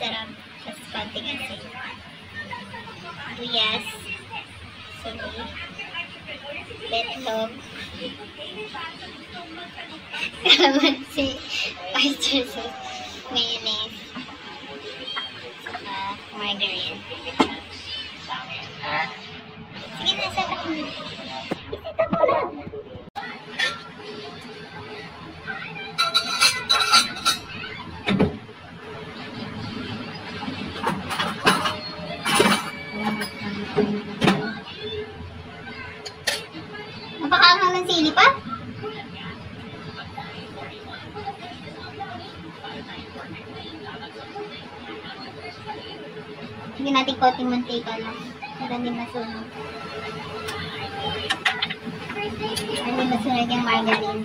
Masarap. Tapos konting asin. Luyas. Sili. Betlog. Kalamansi. Oyster sauce. Mayonnaise. Saka margarine. Sige na, mo. I-set up mo lang. Hindi natin konting mantika lang. Para hindi masunog. Hindi masunog yung margarine.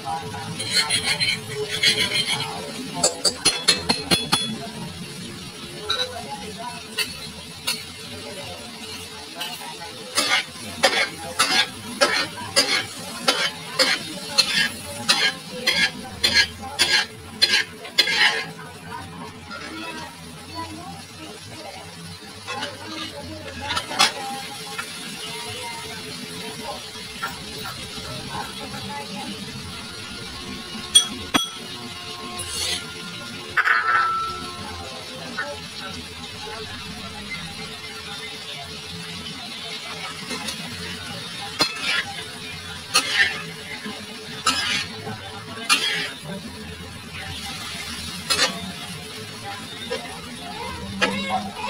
続いては、「よけいなみち」。Bye.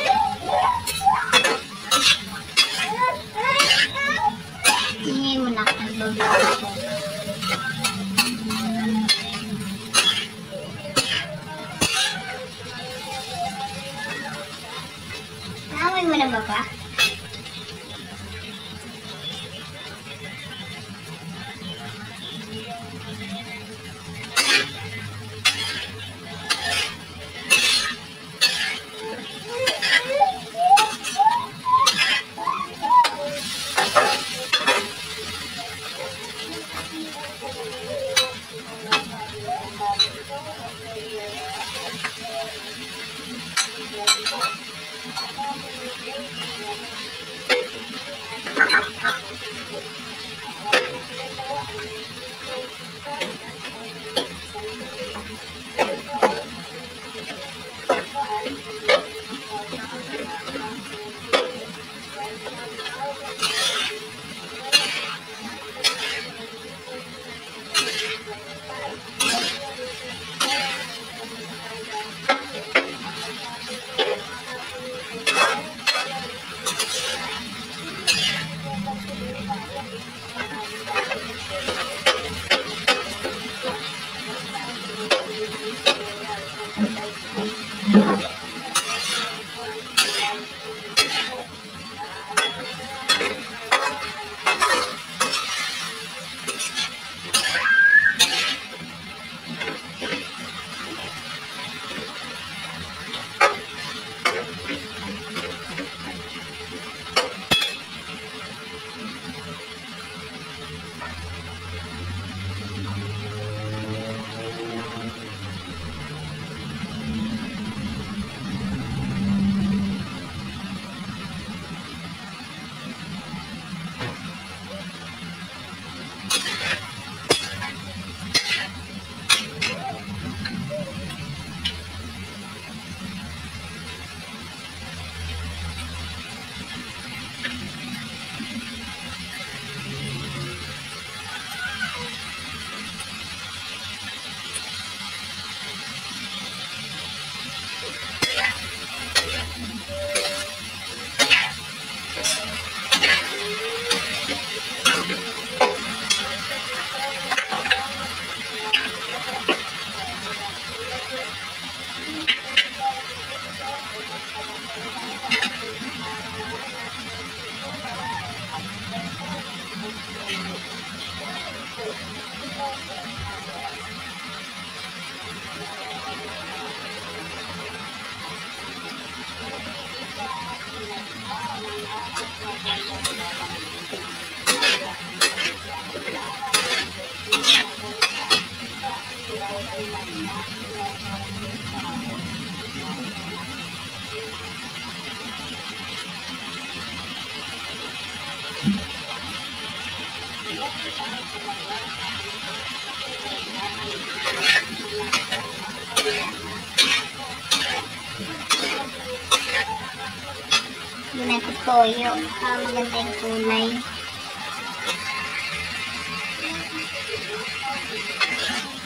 Hindi natin toyo. Ah, maganda yung kulay.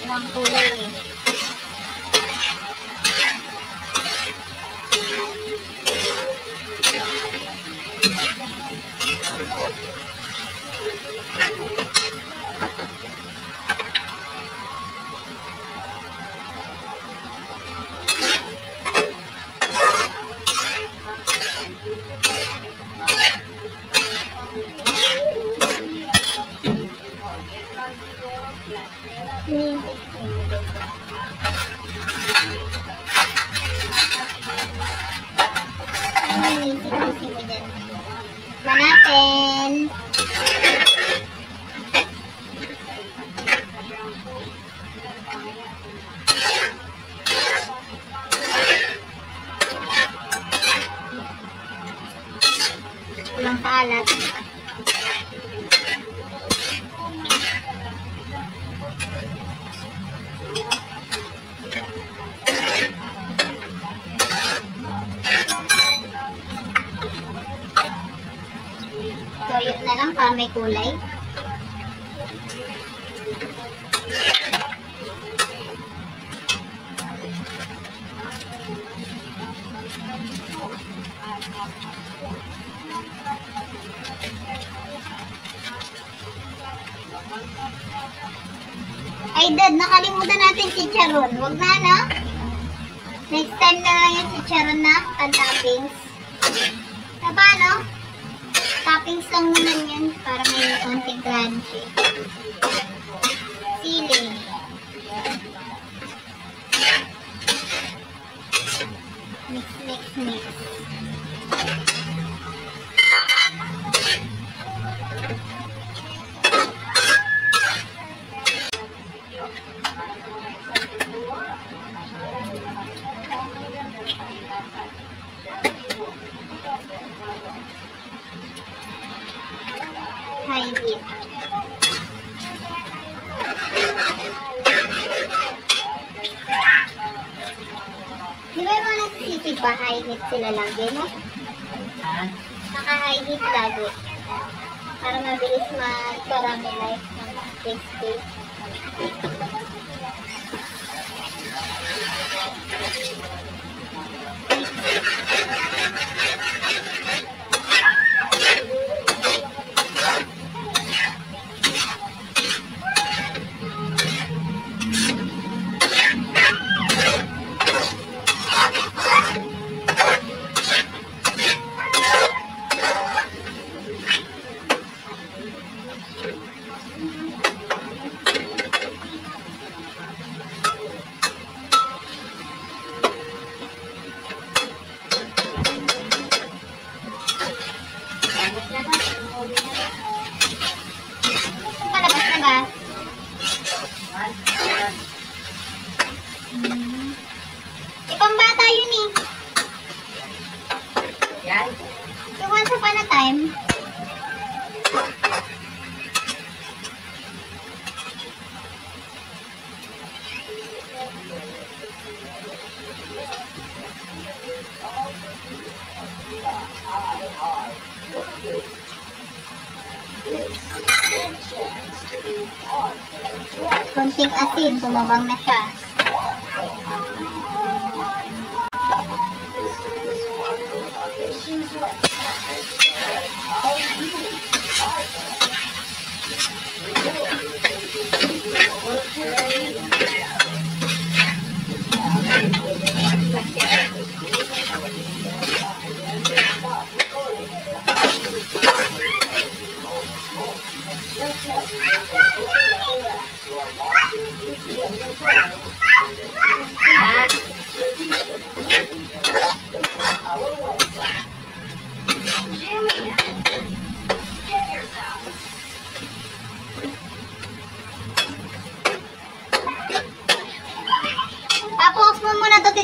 Ibang kulay eh. Walang kaalat. Toyo na lang para may kulay. Nakalimutan natin si Charon. Huwag na, no? Next time na lang yung chicharon na pan-toppings. Na paano? Toppings lang naman yan para may konting crunchy. Sili. Mix, mix, mix. High heat. Di ba yung mga nagsisipig pa, high heat sila lagi, no? Naka-high heat lagi. Para mabilis mag-caramelize ng crispy. Palabas Hmm. Ibang bata yun eh. Yan. Yung once upon a time. Konting asin, tumabang na siya. Wow.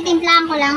Titimplahan ko lang.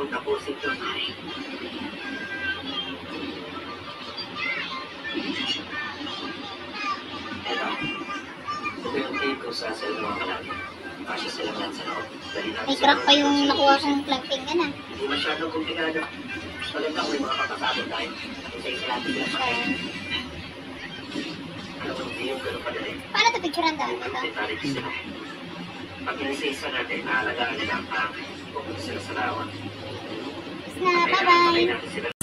akong tapusin to, pare. Eto, ito yung tape ko sa cellphone ko lagi. Kasya sila lahat sa loob. May crack pa yung nakuha kong clamping ka na. Hindi masyadong komplikado. Maganda ko yung mga kapasabot tayo. Isa-isa natin sila pa. Yung ganun kadali. Paano to picturean daw? Ito? Sila. Pag inisa-isa natin, naalagaan nila ang parang pupunta sila sa lawan. Na, bye-bye! natin sila